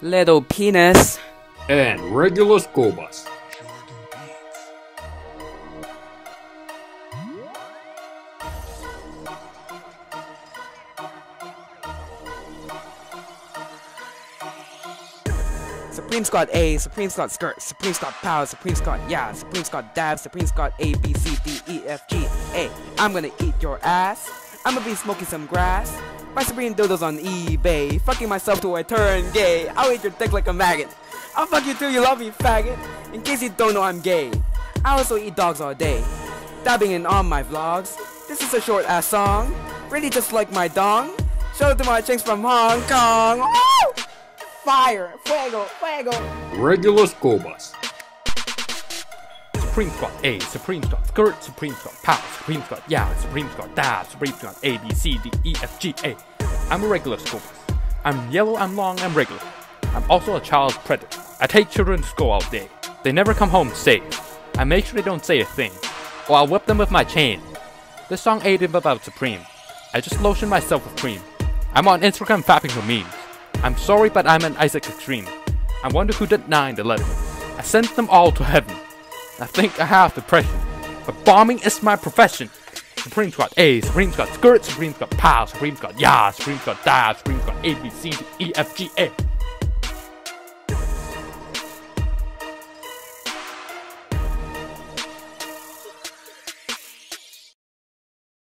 Little penis. and regular school bus. Supreme Squad A, Supreme Squad Skirt, Supreme Squad Power, Supreme Squad Yeah, Supreme Squad Dab, Supreme Squad A, B, C, D, E, F, G, A. I'm gonna eat your ass. I'm gonna be smoking some grass. My Supreme dildos on eBay. Fucking myself till I turn gay. I'll eat your dick like a maggot. I'll fuck you till you love me, faggot. In case you don't know I'm gay. I also eat dogs all day. Dabbing in all my vlogs. This is a short ass song. Really just like my dong. Shout out to my chinks from Hong Kong. Woo! Fire! Fuego! Fuego! Regular school bus. Supreme Squad A, Supreme Squad Skirt, Supreme Squad Power, Supreme Squad Yeah, Supreme Squad Dab, Supreme Squad A, B, C, D, E, F, G, A. I'm a regular school bus. I'm yellow, I'm long, I'm regular. I'm also a child predator. I take children to school all day. They never come home safe. I make sure they don't say a thing, or I'll whip them with my chain. This song ain't about Supreme. I just lotion myself with cream. I'm on Instagram fapping for memes. I'm sorry, but I'm an Isaac Extreme. I wonder who did 9 11. I sent them all to heaven. I think I have depression, but bombing is my profession. Supreme Squad A, Supreme Squad Skirt, Supreme Squad Pow, Supreme Squad Yeah, Supreme Squad Dab, Supreme Squad A, B, C, D, E, F, G, A.